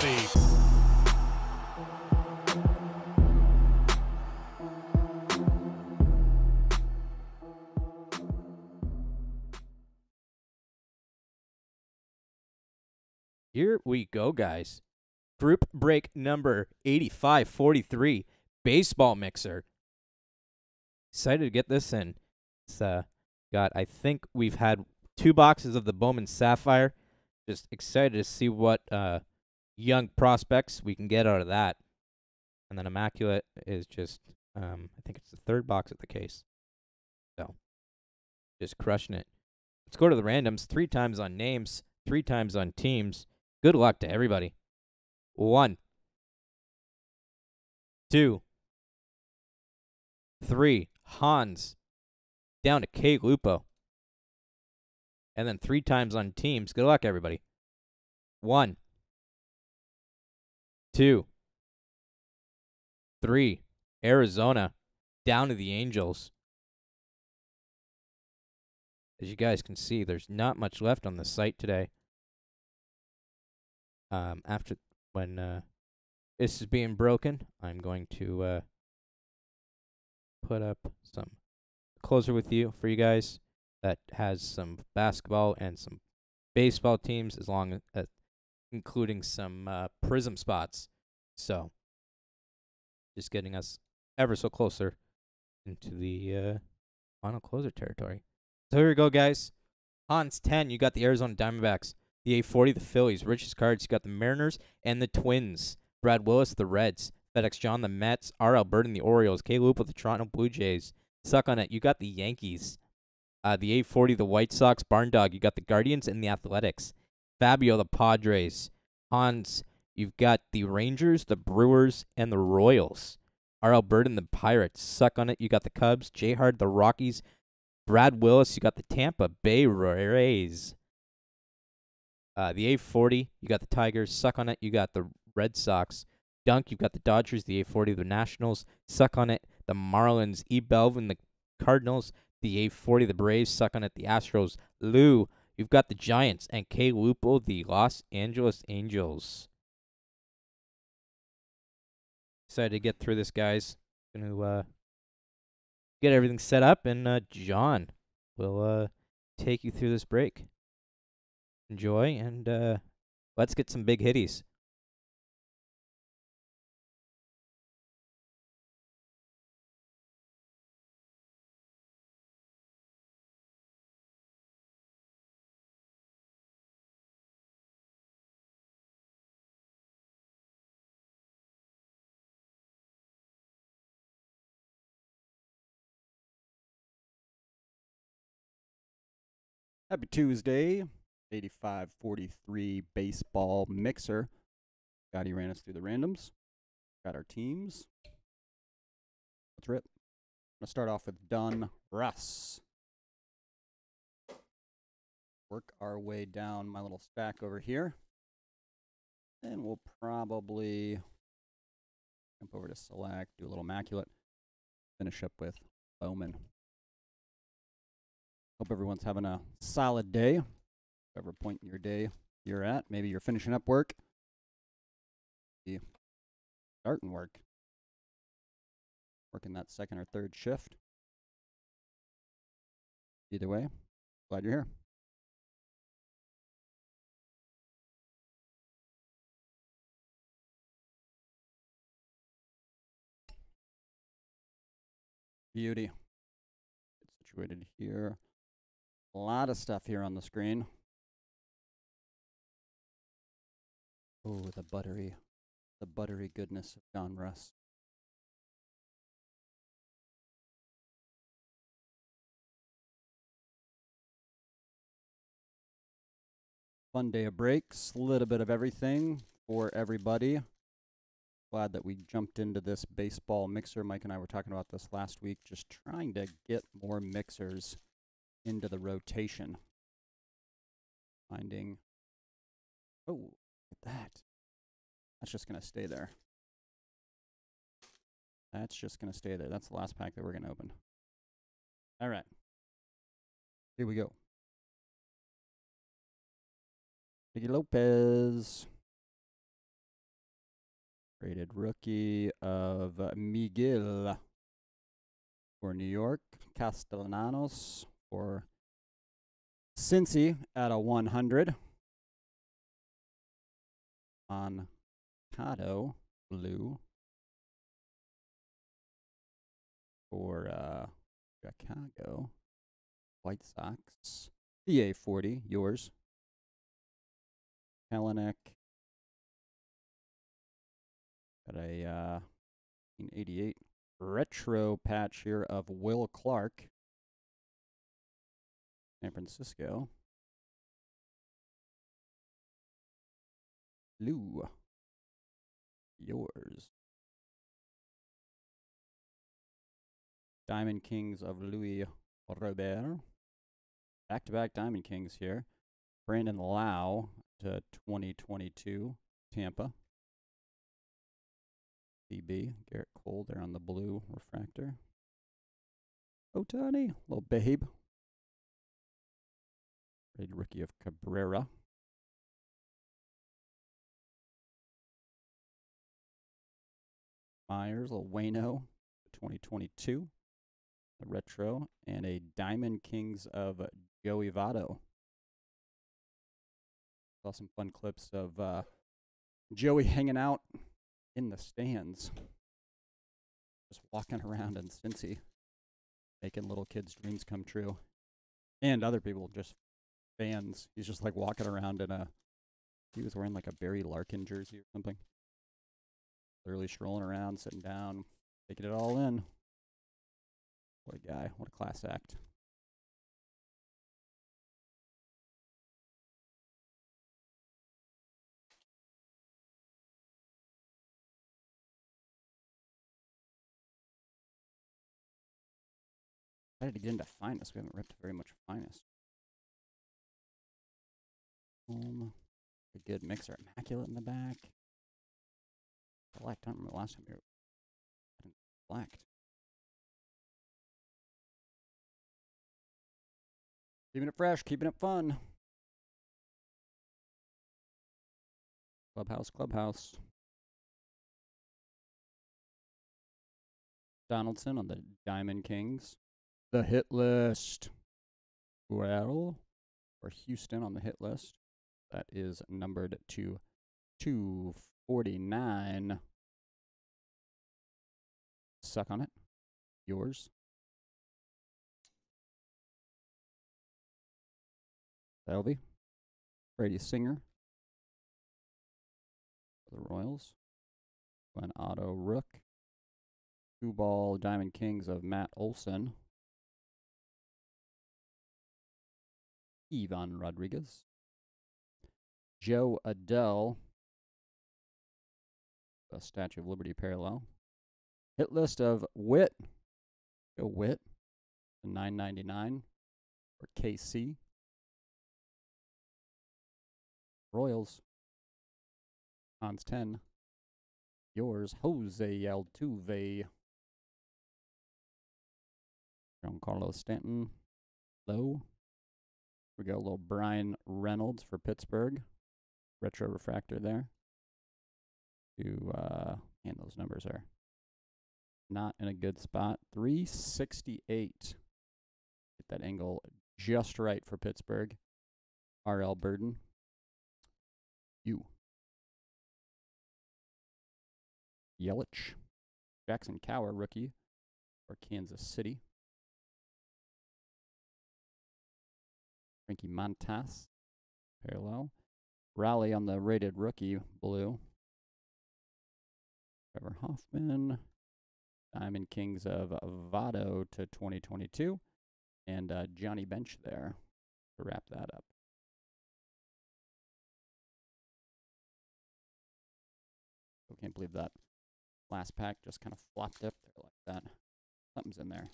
filthy. Here we go, guys. Group break number 8543, baseball mixer. Excited to get this in. It's uh, got, I think we've had two boxes of the Bowman Sapphire. Just excited to see what uh, young prospects we can get out of that. And then Immaculate is just, um, I think it's the third box of the case. So, just crushing it. Let's go to the randoms. Three times on names, three times on teams. Good luck to everybody. One, two, three. Hans down to K Lupo. And then three times on teams. Good luck, everybody. One, two, three. Arizona down to the Angels. As you guys can see, there's not much left on the site today. Um, after when uh, this is being broken, I'm going to uh, put up some closer with you for you guys that has some basketball and some baseball teams, as long as including some uh, prism spots. So, just getting us ever so closer into the uh, final closer territory. So here we go, guys. Hans 10, you got the Arizona Diamondbacks. The A40, the Phillies. Richest cards, you got the Mariners and the Twins. Brad Willis, the Reds. FedEx John, the Mets. R.L. Burton, the Orioles. K. Loop with the Toronto Blue Jays. Suck on it, you got the Yankees. Uh, the 840, the White Sox. Barn Dog, you got the Guardians and the Athletics. Fabio, the Padres. Hans, you've got the Rangers, the Brewers, and the Royals. R.L. Burton, the Pirates. Suck on it, you got the Cubs. J. Hard, the Rockies. Brad Willis, you got the Tampa Bay Rays. Uh, the 840, you got the Tigers. Suck on it, you got the Red Sox. Dunk, you've got the Dodgers. The 840, the Nationals. Suck on it, the Marlins. E. Belvin, the Cardinals. The 840, the Braves. Suck on it, the Astros. Lou, you've got the Giants. And K. Lupo, the Los Angeles Angels. Excited to get through this, guys. Gonna uh, get everything set up, and uh, John will uh, take you through this break enjoy, and uh, let's get some big hitties. Happy Tuesday, 8543 baseball mixer. Scotty ran us through the randoms. Got our teams. Let's rip. I'm going to start off with Dunn Russ. Work our way down my little stack over here. Then we'll probably jump over to select, do a little immaculate, finish up with Bowman. Hope everyone's having a solid day, whatever point in your day you're at. Maybe you're finishing up work, starting work, working that second or third shift. Either way, glad you're here. Beauty. Get situated here. A lot of stuff here on the screen. Oh, the buttery, the buttery goodness of Donruss. Fun day of breaks, a little bit of everything for everybody. Glad that we jumped into this baseball mixer. Mike and I were talking about this last week, just trying to get more mixers into the rotation. Finding, oh, look at that. That's just going to stay there. That's just going to stay there. That's the last pack that we're going to open. All right. Here we go. Ricky Lopez. Rated rookie of Miguel for New York. Castellanos for Cincy at a 100. On Cado blue for uh, Chicago White Sox. EA 40, yours. Helenek. Got a uh, 1988 retro patch here of Will Clark. San Francisco. Lou. Yours. Diamond Kings of Louis Robert. Back to back Diamond Kings here. Brandon Lowe to 2022 Tampa. DB. Gerrit Cole there on the blue refractor. Ohtani, little babe. Rated rookie of Cabrera. Myers, little Wayno, 2022 a retro, and a Diamond Kings of Joey Votto. Saw some fun clips of uh, Joey hanging out in the stands, just walking around in Cincy, making little kids' dreams come true, and other people just fans. He's just like walking around in a. He was wearing like a Barry Larkin jersey or something. Literally strolling around, sitting down, taking it all in. What a guy. What a class act. Excited to get into finest. We haven't ripped very much finest. Um, a good mixer. Immaculate in the back. Select. I don't remember the last time we were select. Keeping it fresh, keeping it fun. Clubhouse, clubhouse. Donaldson on the Diamond Kings. The hit list. Well, or Houston on the hit list. That is numbered to 249. Suck on it. Yours. Selvey. Brady Singer. For the Royals. Glenn Otto Rook. Two ball Diamond Kings of Matt Olson. Ivan Rodriguez. Jo Adell. A Statue of Liberty parallel. Hit list of Witt. Go Witt. The 999 for KC. Royals. Hans 10. Yours, Jose Altuve. Giancarlo Stanton. Low. We got a little Bryan Reynolds for Pittsburgh. Retro refractor there. To, uh, and those numbers are not in a good spot. 368. Get that angle just right for Pittsburgh. R.L. Burton. You. Yelich. Jackson Kowar, rookie for Kansas City. Frankie Montas, parallel. Raleigh on the rated rookie, blue. Trevor Hoffman. Diamond Kings of Votto to 2022. And uh, Johnny Bench there to wrap that up. I can't believe that last pack just kind of flopped up there like that. Something's in there.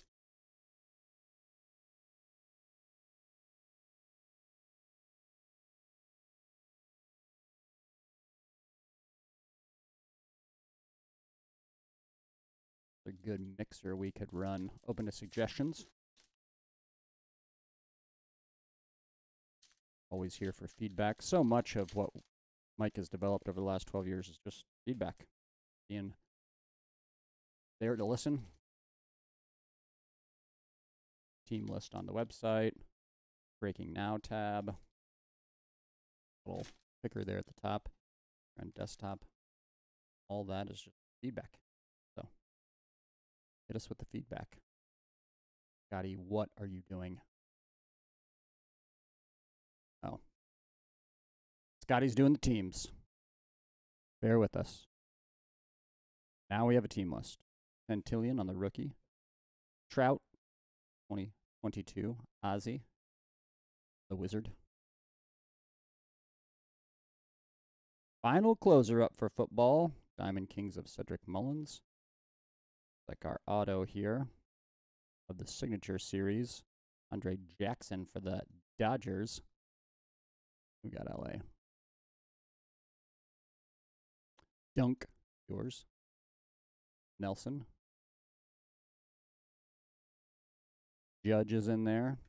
Good mixer we could run. Open to suggestions. Always here for feedback. So much of what Mike has developed over the last 12 years is just feedback. Being there to listen. Team list on the website. Breaking Now tab. Little picker there at the top. On desktop. All that is just feedback. Hit us with the feedback. Scotty, what are you doing? Oh. Scotty's doing the teams. Bear with us. Now we have a team list. Centillion on the rookie. Trout, 2022. Ozzy, the wizard. Final closer up for football. Diamond Kings of Cedric Mullins. Like our auto here of the signature series. Andre Jackson for the Dodgers. We got LA. Dunk, yours. Nelson. Judge is in there.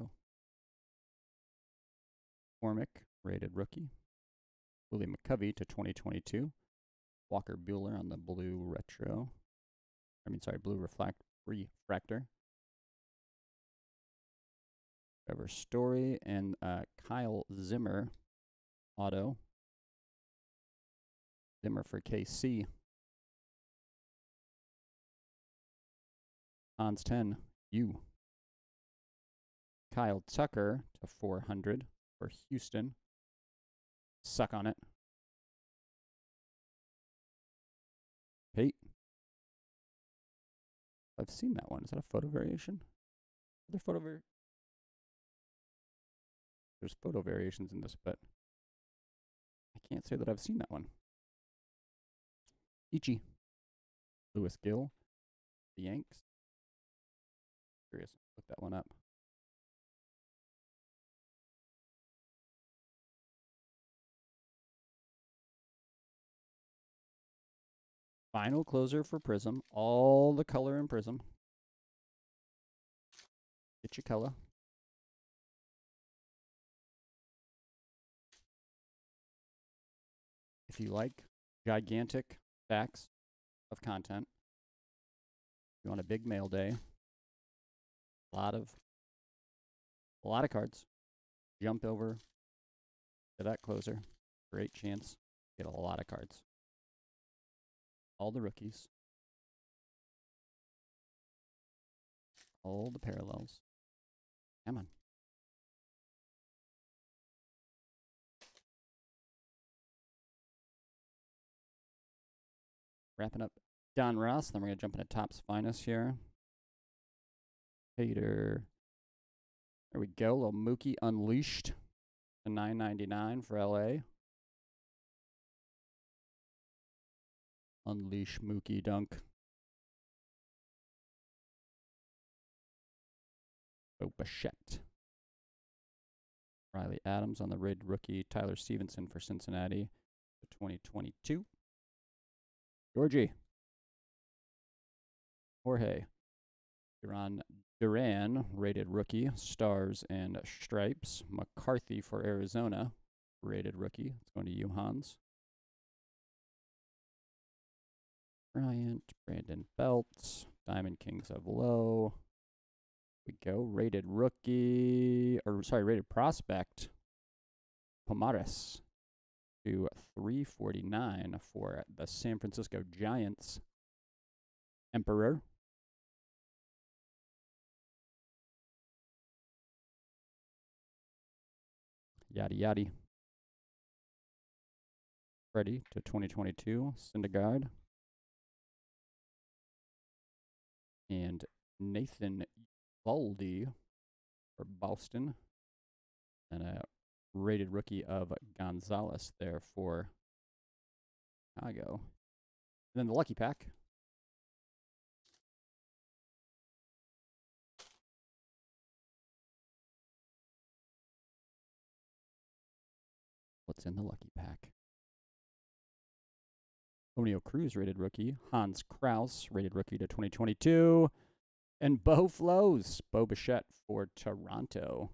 Oh. Cormick, rated rookie. Willie McCovey to 2022. Walker Buehler on the blue retro. I mean, sorry, blue reflect refractor. Trevor Story and uh, Kyle Zimmer auto. Zimmer for KC. Hans 10, you. Kyle Tucker to 400 for Houston. Suck on it. Pete. I've seen that one. Is that a photo variation? Other photo var- There's photo variations in this, but I can't say that I've seen that one. Ichi. Luis Gil. The Yanks. Curious. Look that one up. Final closer for Prism. All the color in Prism. Get your color. If you like gigantic stacks of content, you want a big mail day, a lot of a lot of cards. Jump over to that closer. Great chance. Get a lot of cards all the rookies, all the parallels. Come on. Wrapping up Donruss, then we're going to jump into Topps Finest here. Hater. There we go. Little Mookie Unleashed to 9.99 for LA. Unleash Mookie Dunk. Oh, Bichette. Riley Adams on the red rookie. Tyler Stephenson for Cincinnati. 2022. Georgie. Jorge. Duran Duran, rated rookie. Stars and stripes. McCarthy for Arizona. Rated rookie. It's going to you, Hans. Bryant, Brandon Belt, Diamond Kings of Low. We go rated rookie, or sorry, rated prospect. Pomares to 349 for the San Francisco Giants. Emperor. Yada yada. Ready to 2022. Syndergaard. And Nathan Baldy or Boston, and a rated rookie of Gonzalez there for Chicago. And then the lucky pack. What's in the lucky pack? Oneil Cruz rated rookie. Hans Kraus rated rookie to 2022. And Bo Flows, Bo Bichette for Toronto.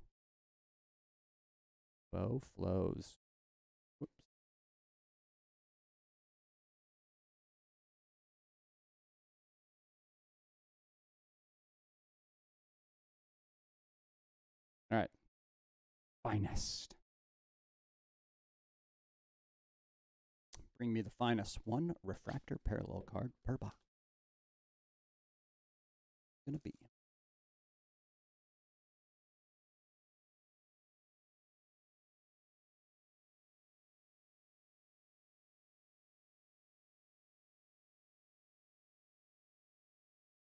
Bo Flows. Whoops. All right. Finest. Bring me the finest. One refractor parallel card per box. Gonna be.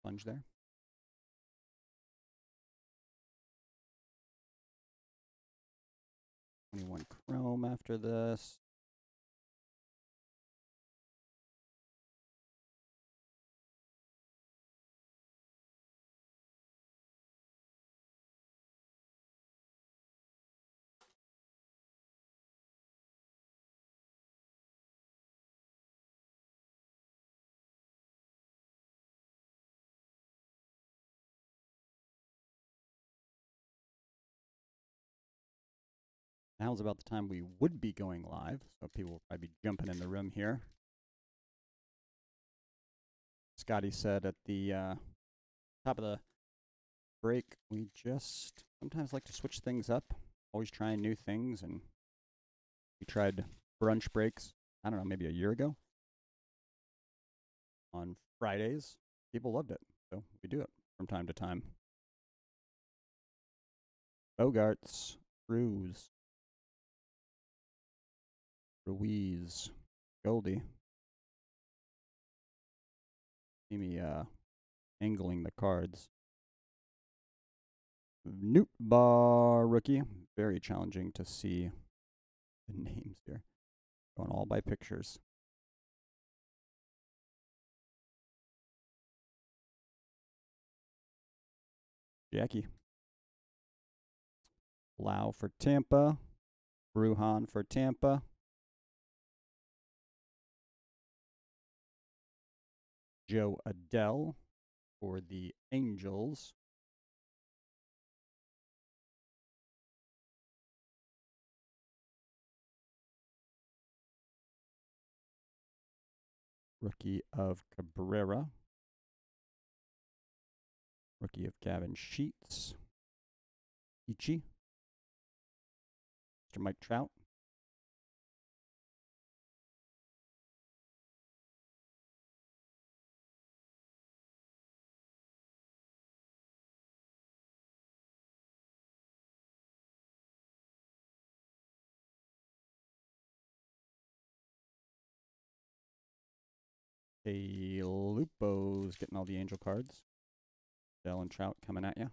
Plunge there. Twenty-one chrome after this. Now's about the time we would be going live, so people will probably be jumping in the room here. Scotty said at the uh, top of the break, we just sometimes like to switch things up, always trying new things, and we tried brunch breaks, I don't know, maybe a year ago on Fridays. People loved it, so we do it from time to time. Bogaerts, Cruz, Ruiz, Goldie. See me uh, angling the cards. Newt Bar rookie. Very challenging to see the names here. Going all by pictures. Jackie. Lowe for Tampa. Bruján for Tampa. Jo Adell for the Angels. Rookie of Cabrera. Rookie of Gavin Sheets. Ichi. Mr. Mike Trout. Lupo's getting all the angel cards. Dell and Trout coming at you.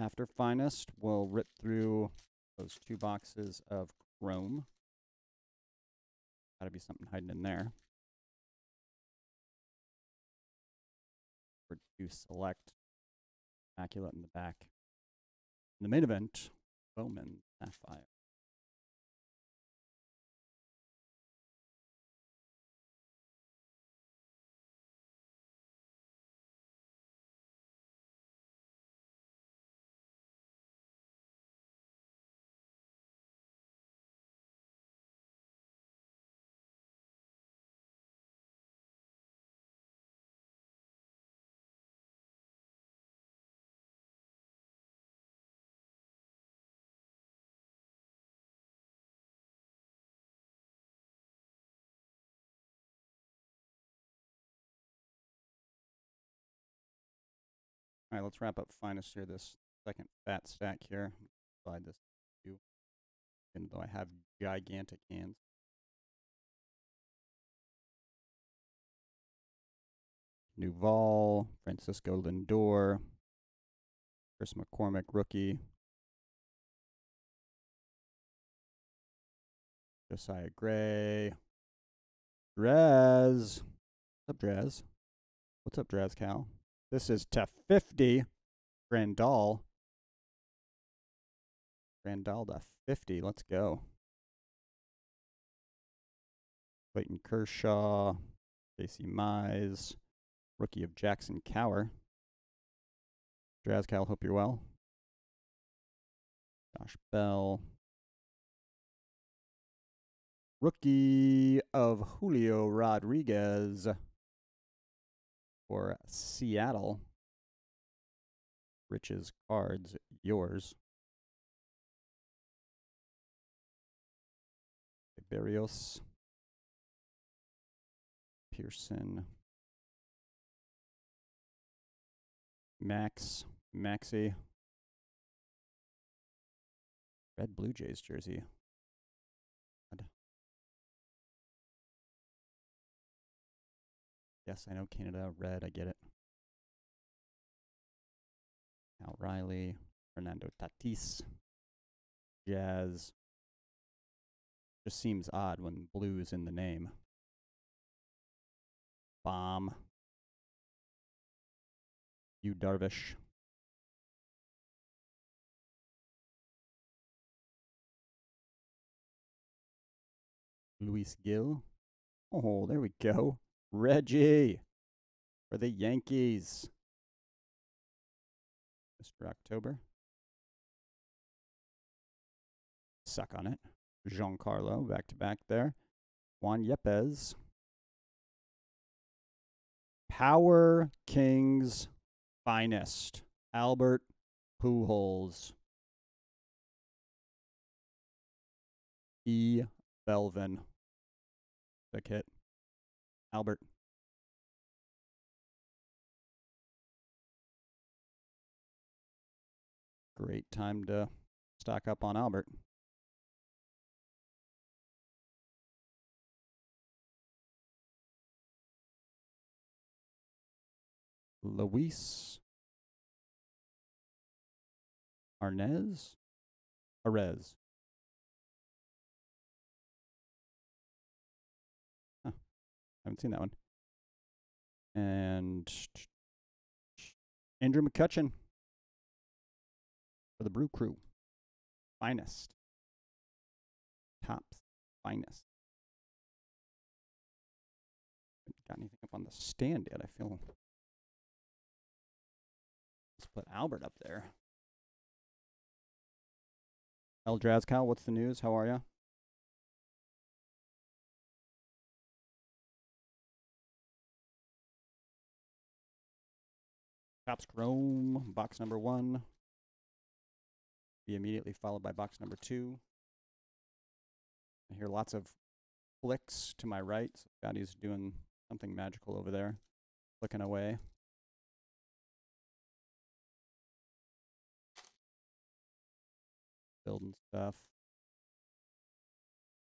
After Finest, we'll rip through those two boxes of Chrome. Gotta be something hiding in there. To select Immaculate in the back. In the main event, Bowman Sapphire. All right, let's wrap up finest here. This second fat stack here. Slide this to even though I have gigantic hands. Nuval, Francisco Lindor, Chris McCormick, rookie. Josiah Gray. Draz. What's up, Draz? What's up, Draz Cal? This is to 50. Grandal. Grandal to 50. Let's go. Clayton Kershaw. Casey Mize. Rookie of Jackson Kowar. Drazcal, hope you're well. Josh Bell. Rookie of Julio Rodriguez for Seattle. Rich's cards, yours. Barrios. Pearson. Max. Maxi. Red Blue Jays jersey. Yes, I know Canada. Red, I get it. Al Riley. Fernando Tatis. Jazz. Just seems odd when blue is in the name. Bomb. Yu Darvish. Luis Gil. Oh, there we go. Reggie for the Yankees. Mr. October. Suck on it. Giancarlo back to back there. Juan Yepez. Power Kings finest. Albert Pujols. E. Belvin. Sick hit. Albert. Great time to stock up on Albert. Luis Arnez? Arez. Haven't seen that one. And Andrew McCutchen for the Brew Crew. Finest. Topps. Finest. Got anything up on the stand yet. I feel. Let's put Albert up there. El Drazcal, what's the news? How are you? Topps Chrome, box number one. Be immediately followed by box number two. I hear lots of clicks to my right. So Scotty's doing something magical over there, flicking away. Building stuff.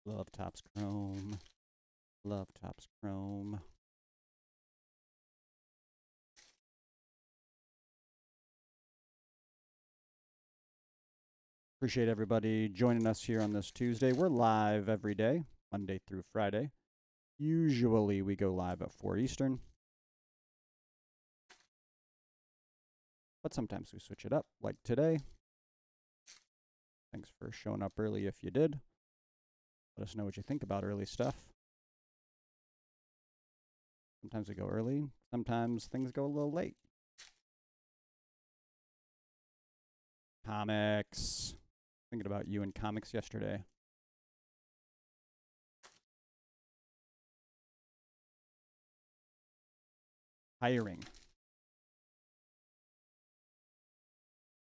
Love Topps Chrome. Love Topps Chrome. Appreciate everybody joining us here on this Tuesday. We're live every day, Monday through Friday. Usually we go live at 4 Eastern. But sometimes we switch it up, like today. Thanks for showing up early if you did. Let us know what you think about early stuff. Sometimes we go early, sometimes things go a little late. Comics. Thinking about you and comics yesterday. Hiring.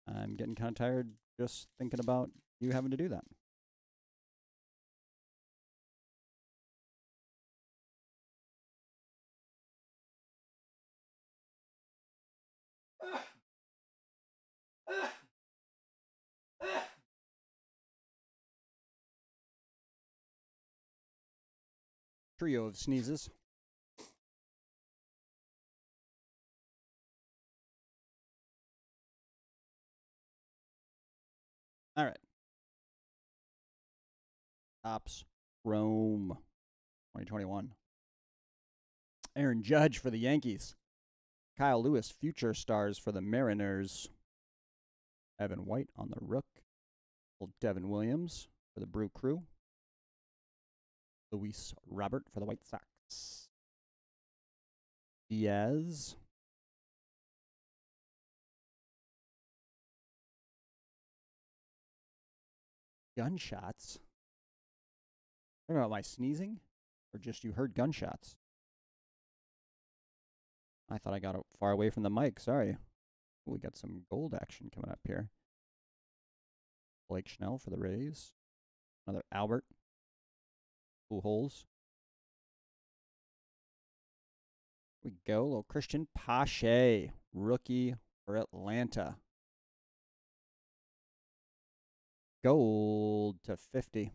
I'm getting kind of tired just thinking about you having to do that. Trio of sneezes. All right. Topps Chrome 2021. Aaron Judge for the Yankees. Kyle Lewis, future stars for the Mariners. Evan White on the Rook. Devin Williams for the Brew Crew. Luis Robert for the White Sox. Diaz. Gunshots. Talking about my sneezing? Or just you heard gunshots? I thought I got far away from the mic. Sorry. We got some gold action coming up here. Blake Snell for the Rays. Another Albert. Holes. We go. Little Cristian Pache, rookie for Atlanta. Gold to 50.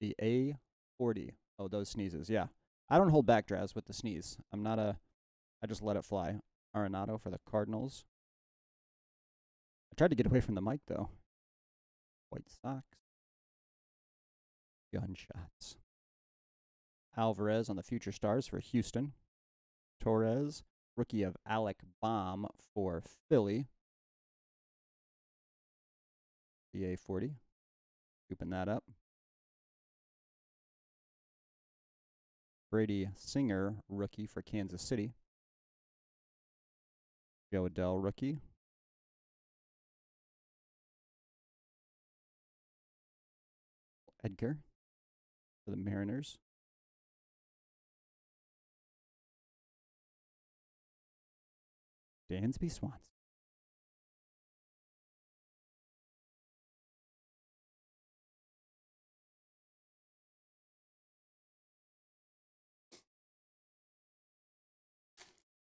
The A40. Oh, those sneezes. Yeah. I don't hold back, Draz, with the sneeze. I'm not a. I just let it fly. Arenado for the Cardinals. I tried to get away from the mic, though. White Sox. Gunshots. Alvarez on the Future Stars for Houston. Torres, rookie of Alec Bohm for Philly. BA 40. Scooping that up. Brady Singer, rookie for Kansas City. Jo Adell, rookie. Edgar the Mariners. Dansby Swans.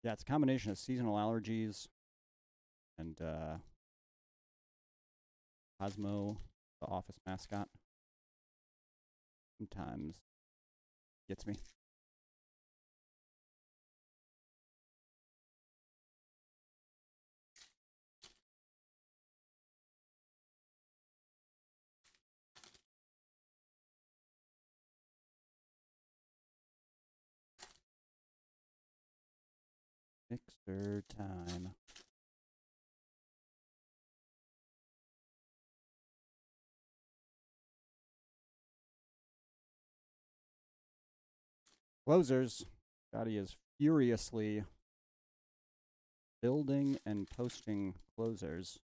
Yeah, it's a combination of seasonal allergies and uh, Cosmo, the office mascot. Sometimes gets me. Mixer time. Closers. Scotty is furiously building and posting closers.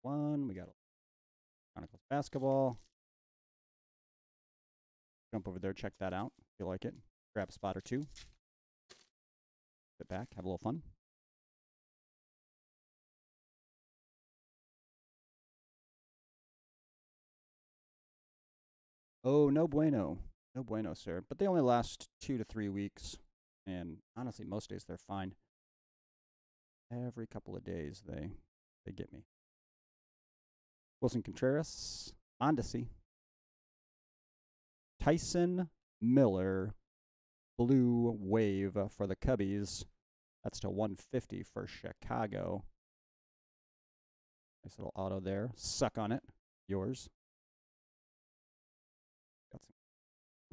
One, we got Chronicles basketball. Jump over there, check that out if you like it. Grab a spot or two. Sit back, have a little fun. Oh, no bueno. No bueno, sir. But they only last two to three weeks. And honestly, most days they're fine. Every couple of days they they get me. Willson Contreras, Mondesi. Tyson Miller, Blue Wave for the Cubbies. That's to 150 for Chicago. Nice little auto there. Suck on it. Yours.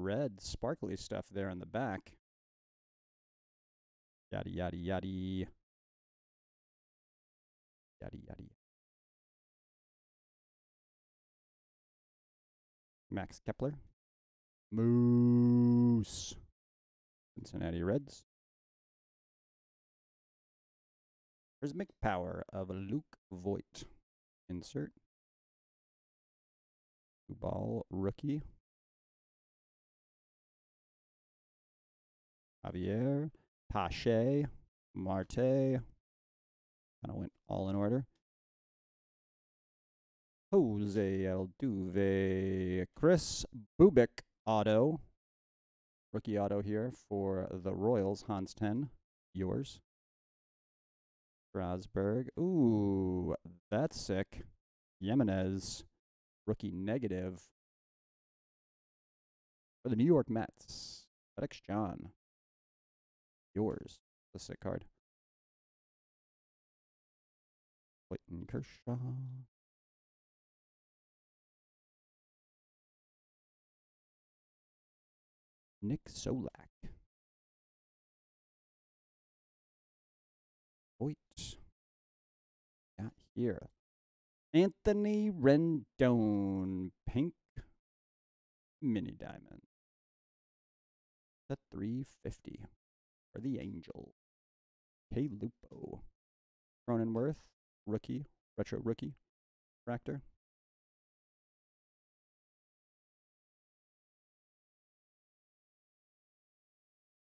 Red sparkly stuff there in the back. Yada yada yada. Yada yada. Max Kepler. Moose. Cincinnati Reds. Prismic Power of Luke Voit. Insert. Ball rookie. Javier. Pache. Marte. Kind of went all in order. Jose Altuve. Kris Bubic auto. Rookie auto here for the Royals. Hans 10. Yours. Strasburg. Ooh, that's sick. Jimenez, rookie negative. For the New York Mets. FedEx John. Yours. The sick card. Clayton Kershaw. Nick Solak. Voit. Got here. Anthony Rendon. Pink mini diamond. The 350 for the Angel. K Lupo. Cronenworth. Rookie. Retro rookie. Fractor.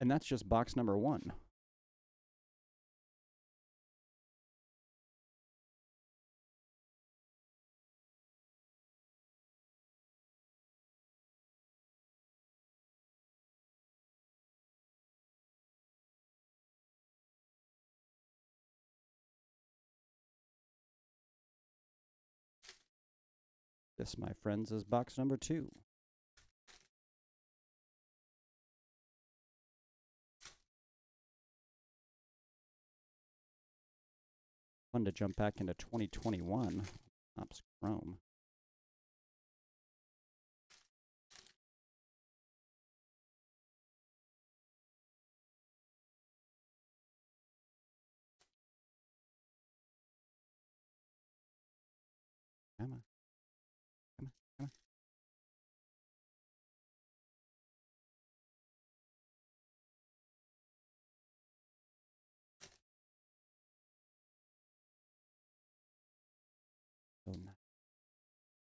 And that's just box number one. This, my friends, is box number two. Fun to jump back into 2021. Topps Chrome. On.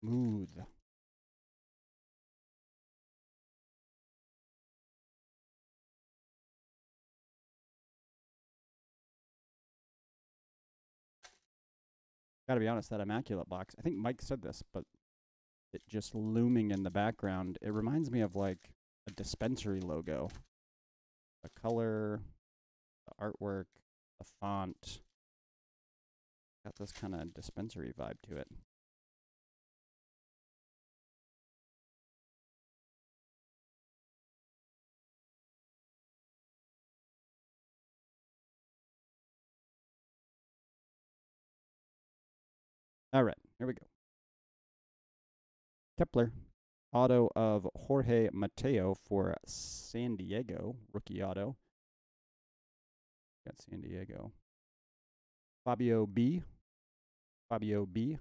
Smooth. Gotta be honest, that immaculate box. I think Mike said this, but it just looming in the background. It reminds me of like a dispensary logo. The color, the artwork, the font. Got this kind of dispensary vibe to it. All right, here we go. Kepler, auto of Jorge Mateo for San Diego, rookie auto. Got San Diego. Fabio B. Fabio B.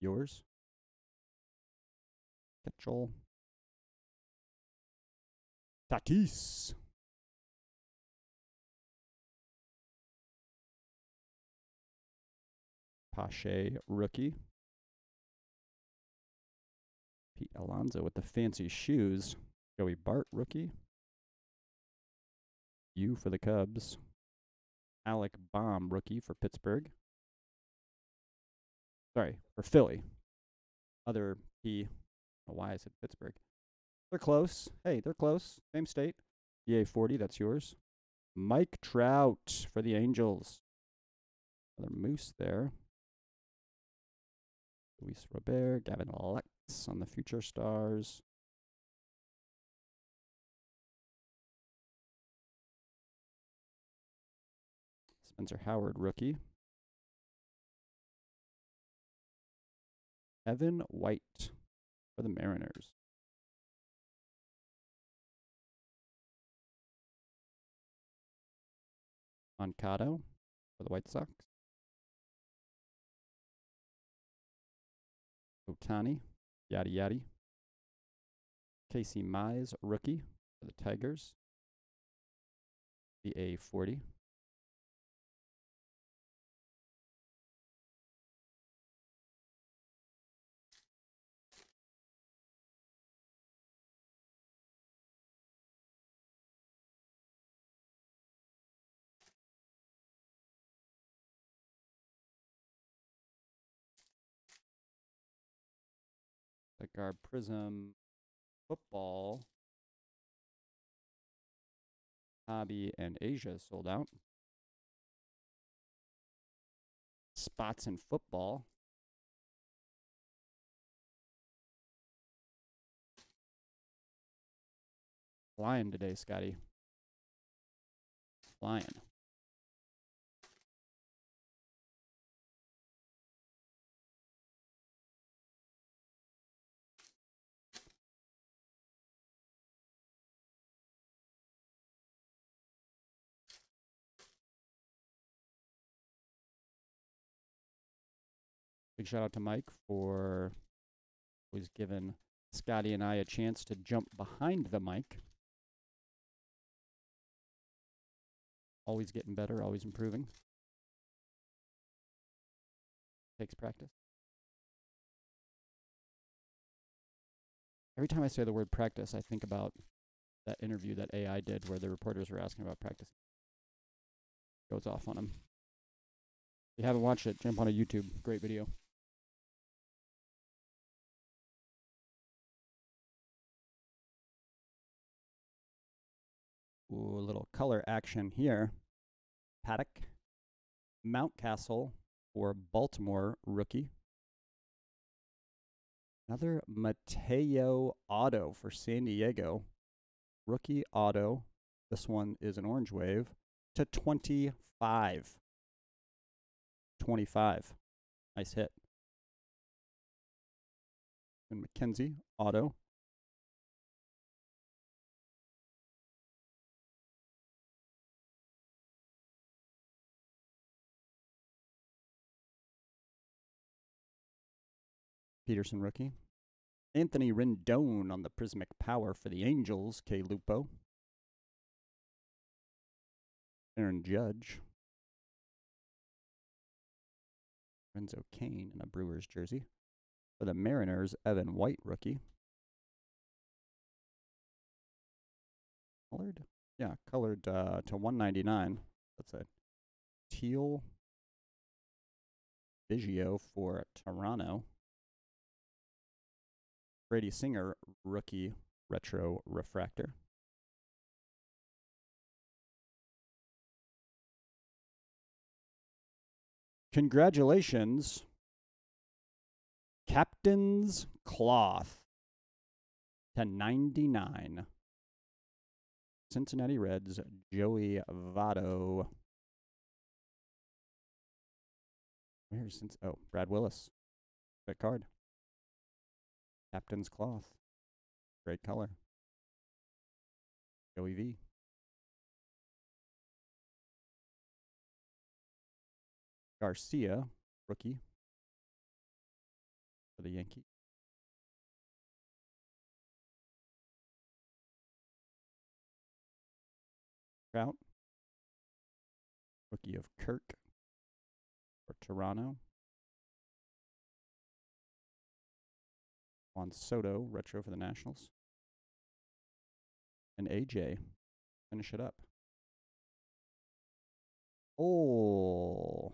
Yours. Ketchel. Tatis. Pache rookie. Pete Alonso with the fancy shoes. Joey Bart rookie. You for the Cubs. Alec Bohm rookie for Pittsburgh. Sorry, for Philly. Other P. Why I said Pittsburgh. They're close. Hey, they're close. Same state. EA 40, that's yours. Mike Trout for the Angels. Another moose there. Luis Robert, Gavin Lux on the Future Stars. Spencer Howard, rookie. Evan White for the Mariners. Moncada for the White Sox. Ohtani, yada yada. Casey Mize, rookie for the Tigers. The A40. Our Prizm football hobby and Asia sold out. spots in football. Flying today, Scotty. Flying. Big shout out to Mike for always giving Scotty and I a chance to jump behind the mic. Always getting better, always improving. Takes practice. Every time I say the word practice, I think about that interview that AI did where the reporters were asking about practice. Goes off on him. If you haven't watched it, jump on a YouTube. Great video. Ooh, a little color action here. Paddock, Mountcastle for Baltimore rookie. Another Mateo auto for San Diego. Rookie auto. This one is an orange wave to 25. 25. Nice hit. And McKenzie auto. Peterson rookie. Anthony Rendon on the Prismic Power for the Angels, K. Lupo. Aaron Judge. Renzo Cain in a Brewers jersey. For the Mariners, Evan White rookie. Colored? Yeah, colored uh, to 199. That's a teal Biggio for Toronto. Brady Singer rookie retro refractor. Congratulations, Captain's Cloth to 99. Cincinnati Reds, Joey Votto. Where's since oh Brad Willis. That card. Captain's cloth. Great color. Joey V. Garcia, rookie for the Yankee. Trout, rookie of Kirk for Toronto. Juan Soto, retro for the Nationals. And AJ, finish it up. Oh,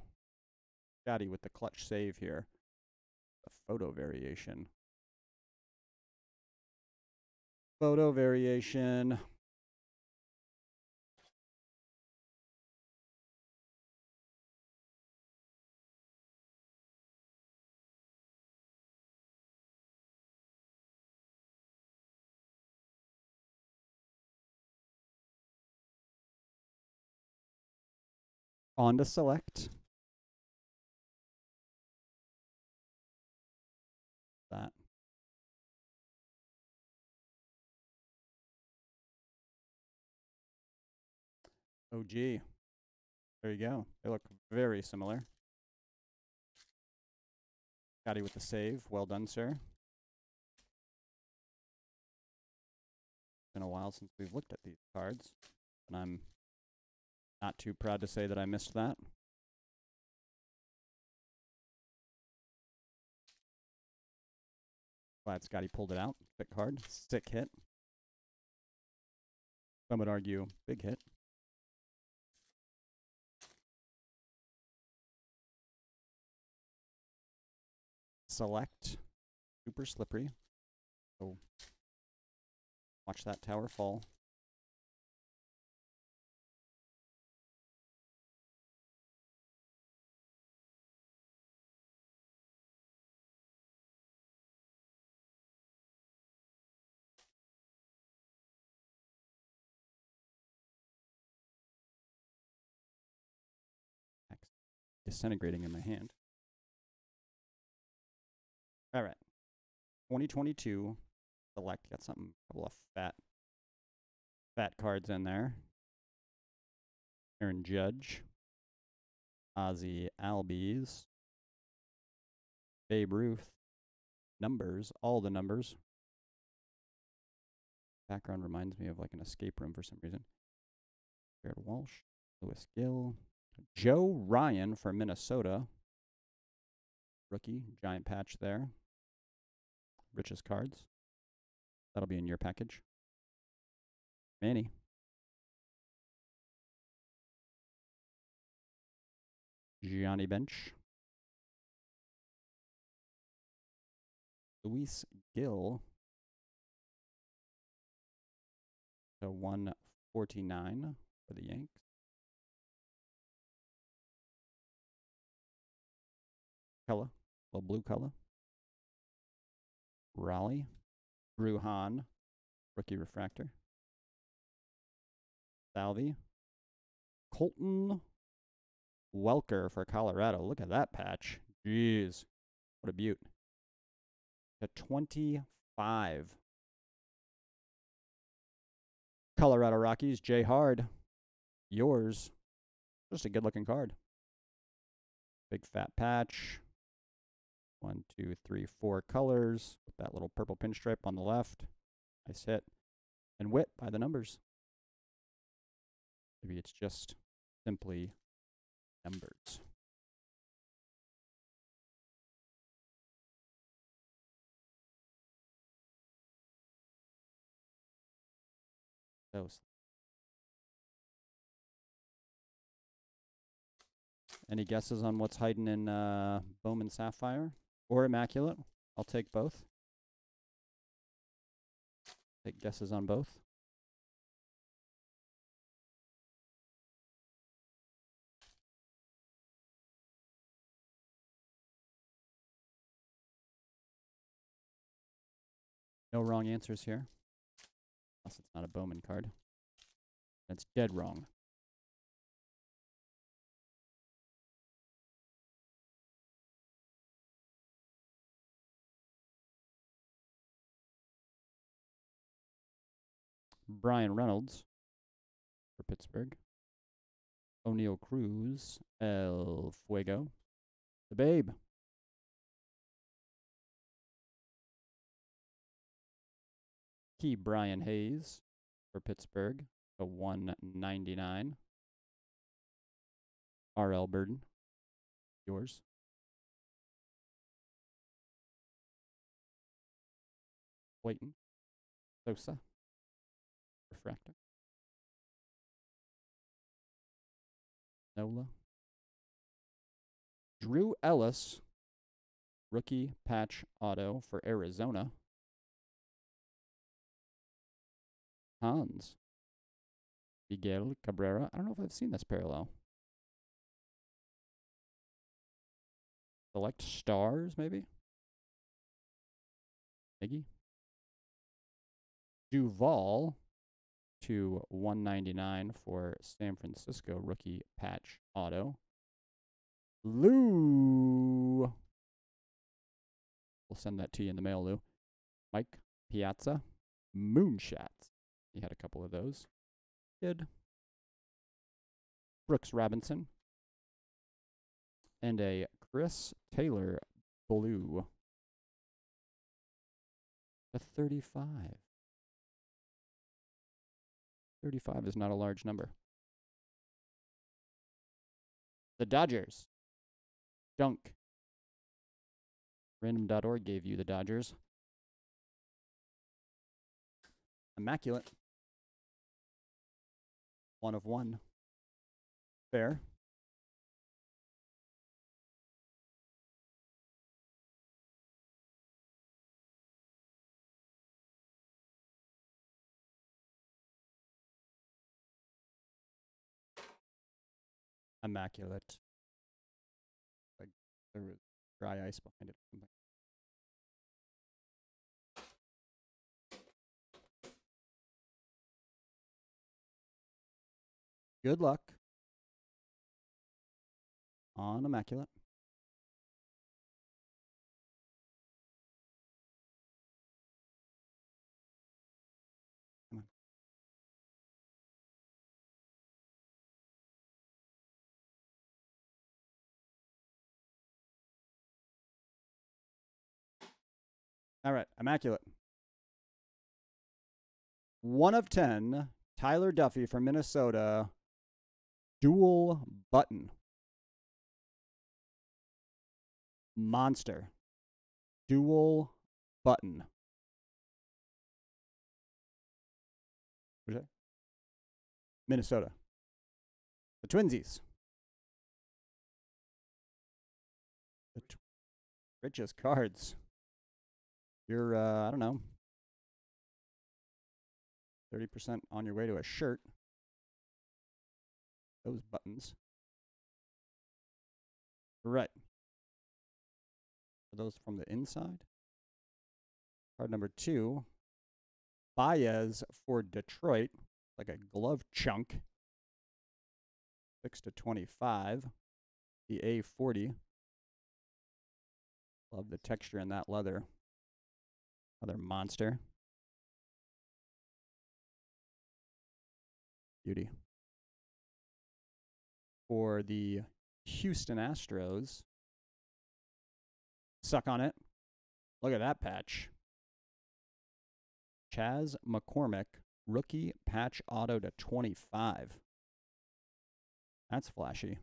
Scotty with the clutch save here. The photo variation. Photo variation. On to select. That. Oh, gee. There you go. They look very similar. Scotty with the save. Well done, sir. It's been a while since we've looked at these cards, and I'm not too proud to say that I missed that. Glad Scotty pulled it out. Thick card. Sick hit. Some would argue big hit. Select. Super slippery. So watch that tower fall. Disintegrating in my hand. All right. 2022 select. Got something, couple of fat, fat cards in there. Aaron Judge, Ozzie Albies, Babe Ruth, numbers, all the numbers. Background reminds me of like an escape room for some reason. Jared Walsh, Luis Gil, Joe Ryan for Minnesota. Rookie, giant patch there. Richest cards. That'll be in your package. Manny. Johnny Bench. Luis Gil. So 149 for the Yanks. Color, little blue color. Raleigh. Drew Hahn, rookie refractor. Salvi. Colton Welker for Colorado. Look at that patch. Jeez. What a beaut. To 25. Colorado Rockies, Jay Hard. Yours. Just a good looking card. Big fat patch. One, two, three, four colors. With that little purple pinstripe on the left. Nice hit. And Witt by the numbers. Maybe it's just simply numbers. Those. Any guesses on what's hiding in uh, Bowman Sapphire or Immaculate? I'll take both. Take guesses on both. No wrong answers here. Unless it's not a Bowman card. That's dead wrong. Bryan Reynolds for Pittsburgh. Oneil Cruz, El Fuego. The Babe. Ke'Bryan Hayes for Pittsburgh, a 199. R.L. Burton, yours. Clayton, Sosa, Nola. Drew Ellis, rookie patch auto for Arizona. Hans. Miguel Cabrera. I don't know if I've seen this parallel. Select stars, maybe? Iggy. Doval to 199 for San Francisco rookie patch auto. Lou. We'll send that to you in the mail, Lou. Mike Piazza. Moonshots. He had a couple of those. Good. Brooks Robinson. And a Chris Taylor blue. A 35. 35 is not a large number. The Dodgers. Dunk. Random.org gave you the Dodgers. Immaculate. One of one. Fair. Immaculate. Like there was dry ice behind it or something. Good luck. on Immaculate. All right, Immaculate. One of 10, Tyler Duffey from Minnesota, dual button. Monster. Dual button. Minnesota. The Twinsies. The tw- richest cards. You're, uh, I don't know, 30% on your way to a shirt. Those buttons. Right. Are those from the inside? Card number two. Baez for Detroit, like a glove chunk. 6 to 25. The A40. Love the texture in that leather. Another monster. Beauty. For the Houston Astros. Suck on it. Look at that patch. Chas McCormick, rookie patch auto to 25. That's flashy.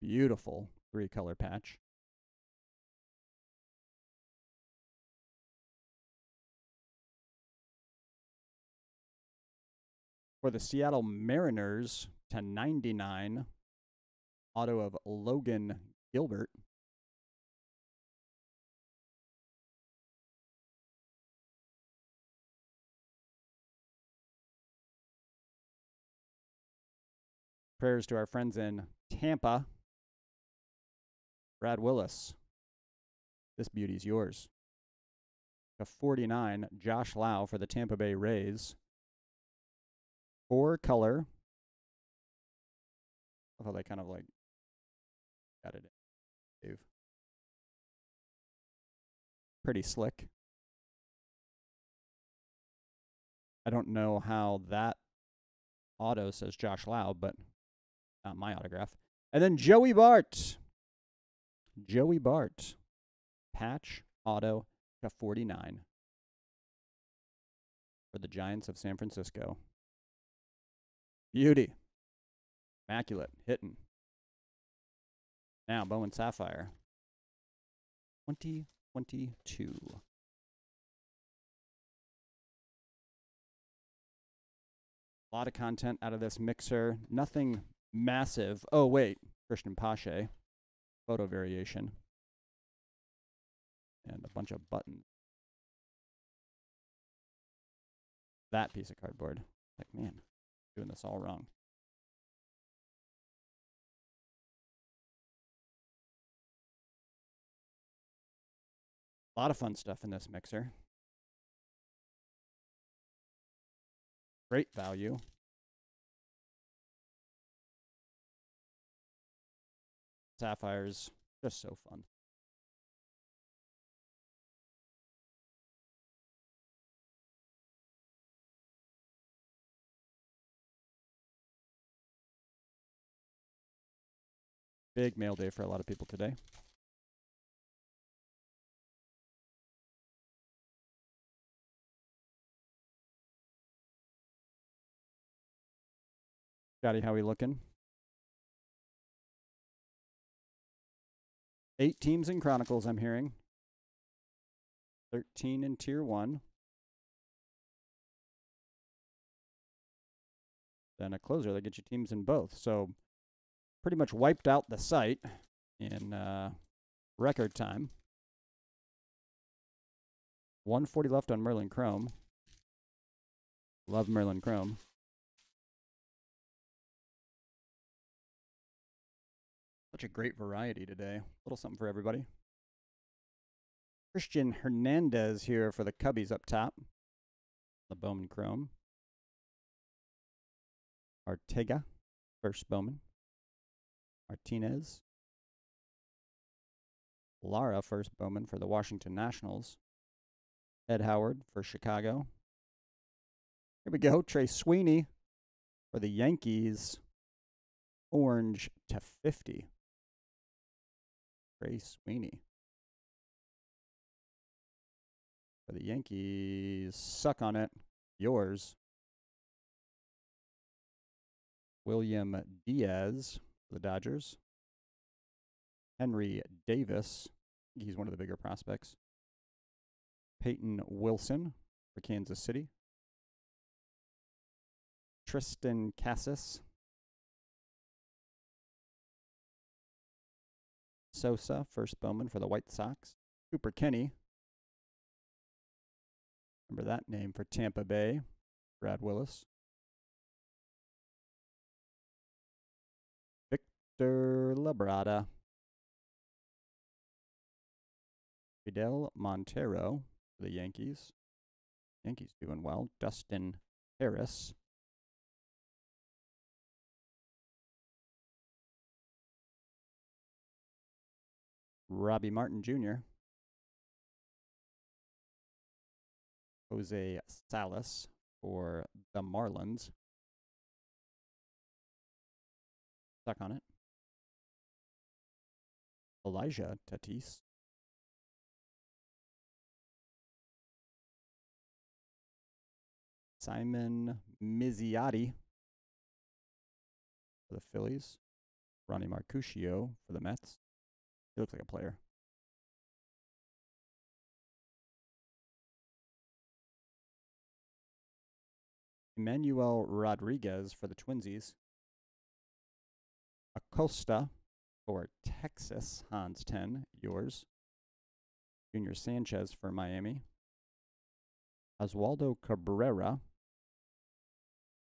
Beautiful three color patch. For the Seattle Mariners to 99, auto of Logan Gilbert. Prayers to our friends in Tampa. Brad Willis. This beauty's yours. A 49, Josh Lowe for the Tampa Bay Rays. Four color. I thought they kind of like got it. Dave. Pretty slick. I don't know how that auto says Josh Lowe, but not my autograph. And then Joey Bart. Joey Bart. Patch auto to 49 for the Giants of San Francisco. Beauty. Immaculate. Hitting. Now, Bowman Sapphire. 2022. A lot of content out of this mixer. Nothing massive. Oh, wait. Cristian Pache. Photo variation. And a bunch of buttons. That piece of cardboard. Like, man, doing this all wrong. A lot of fun stuff in this mixer. Great value. Sapphires, just so fun. Big mail day for a lot of people today. Scotty, how we looking? Eight teams in Chronicles, I'm hearing. 13 in Tier 1. Then a closer that gets you teams in both. So pretty much wiped out the site in uh, record time. 140 left on Merlin Chrome. Love Merlin Chrome. Such a great variety today. A little something for everybody. Cristian Hernandez here for the Cubbies up top. The Bowman Chrome. Ortega first Bowman. Martinez. Lara, first Bowman for the Washington Nationals. Ed Howard for Chicago. Here we go. Trey Sweeney for the Yankees. Orange to 50. Trey Sweeney. For the Yankees. Suck on it. Yours. William Diaz the Dodgers. Henry Davis. He's one of the bigger prospects. Peyton Wilson for Kansas City. Triston Casas. Sosa, first Bowman for the White Sox. Cooper Kinney. Remember that name for Tampa Bay. Brad Willis. Victor Labrada. Fidel Montero for the Yankees. Yankees doing well. Dustin Harris. Robbie Martin Jr. Jose Salas for the Marlins. Stuck on it. Elijah Tatis. Simon Muzziotti for the Phillies. Ronny Mauricio for the Mets. He looks like a player. Emmanuel Rodriguez for the Twinsies. Acosta for Texas, Hans 10, yours. Junior Sanchez for Miami. Oswaldo Cabrera,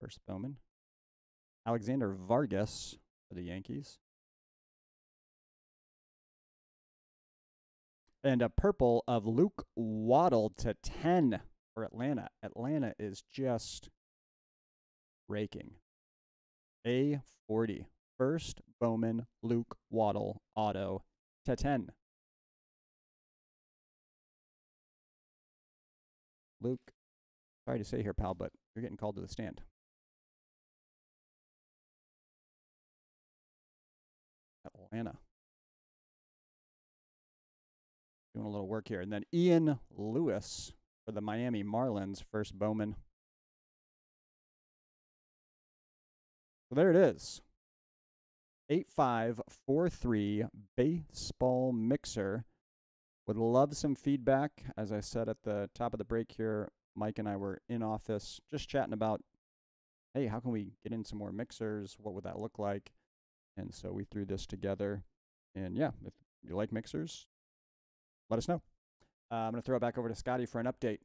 first Bowman. Alexander Vargas for the Yankees. And a purple of Luke Waddell to 10 for Atlanta. Atlanta is just raking. A40. First Bowman Luke Waddell auto to 10. Luke, sorry to say here, pal, but you're getting called to the stand. Atlanta. Doing a little work here. And then Ian Lewis for the Miami Marlins, first Bowman. So there it is. 8543 baseball mixer. Would love some feedback. As I said at the top of the break here, Mike and I were in office just chatting about, hey, how can we get in some more mixers? What would that look like? And so we threw this together. And yeah, if you like mixers, let us know. Uh, I'm going to throw it back over to Scotty for an update.